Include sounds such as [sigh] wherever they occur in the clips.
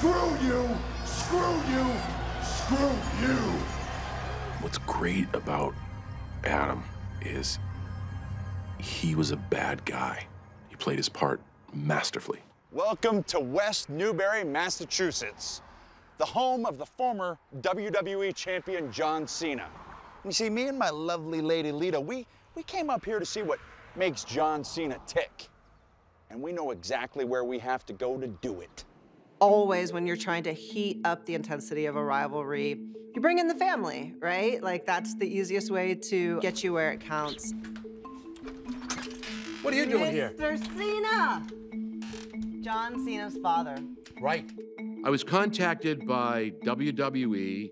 Screw you! Screw you! Screw you! What's great about Adam is he was a bad guy. He played his part masterfully. Welcome to West Newbury, Massachusetts, the home of the former WWE champion John Cena. You see, me and my lovely lady Lita, we, we came up here to see what makes John Cena tick. And we know exactly where we have to go to do it. Always, when you're trying to heat up the intensity of a rivalry, you bring in the family, right? Like, that's the easiest way to get you where it counts. What are you doing here? Mr. Cena! John Cena's father. Right. I was contacted by WWE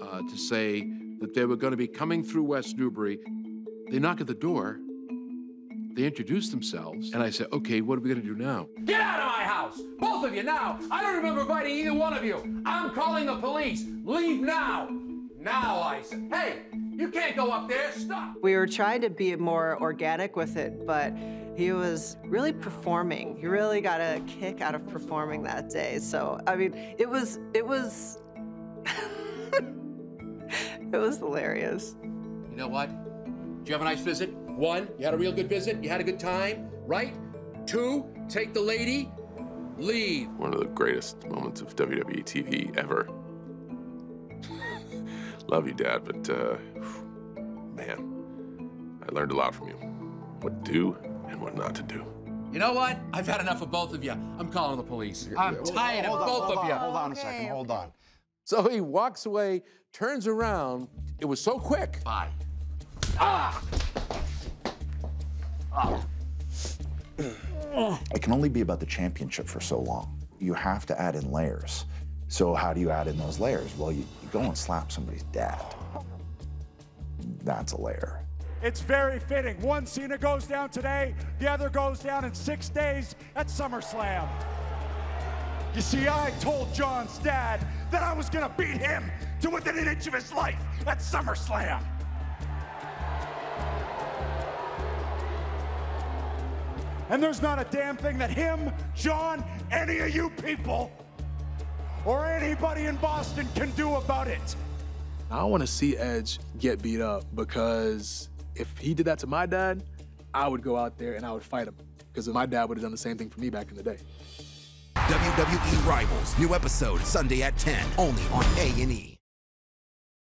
uh, to say that they were going to be coming through West Newbury. They knock at the door. They introduce themselves, and I said, "Okay, what are we going to do now?" Get out of my house! Both of you now! I don't remember inviting either one of you! I'm calling the police! Leave now! Now, I said. Hey, you can't go up there! Stop! We were trying to be more organic with it, but he was really performing. He really got a kick out of performing that day. So, I mean, it was, it was, [laughs] it was hilarious. You know what? Did you have a nice visit? One, you had a real good visit? You had a good time, right? Two, take the lady, leave. One of the greatest moments of WWE TV ever. [laughs] Love you, Dad, but uh, man, I learned a lot from you. What to do and what not to do. You know what? I've had enough of both of you. I'm calling the police. I'm tired Hold of on, both hold of on, you. Hold on a second, hold on. So he walks away, turns around. It was so quick. Bye. [clears throat] It can only be about the championship for so long. You have to add in layers. So how do you add in those layers? Well, you, you go and slap somebody's dad. That's a layer. It's very fitting. One Cena goes down today, the other goes down in six days at SummerSlam. You see, I told John's dad that I was gonna beat him to within an inch of his life at SummerSlam. And there's not a damn thing that him, John, any of you people, or anybody in Boston can do about it. I don't want to see Edge get beat up because if he did that to my dad, I would go out there and I would fight him because my dad would have done the same thing for me back in the day. WWE Rivals, new episode Sunday at 10, only on A&E.